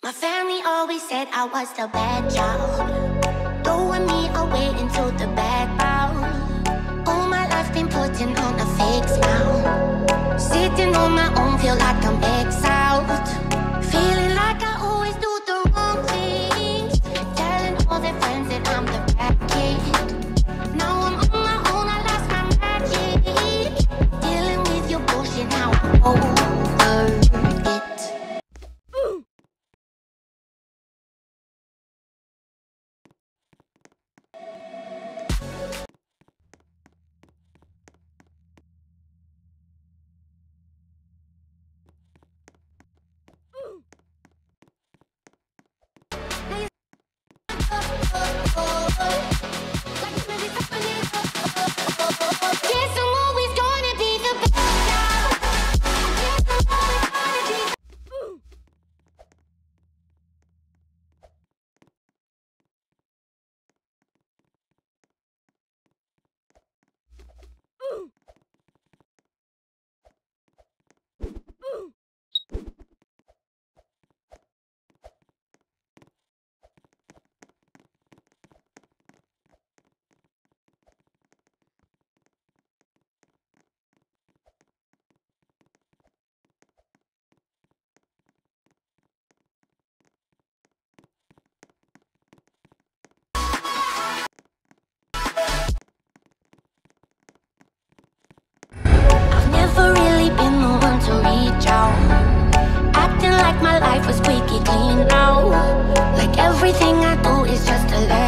My family always said I was the bad child. Throwing me away into the background. All my life been putting on a fake smile. Sitting on my own, feel like I'm life was squeaky clean now. Like everything I do is just a letdown.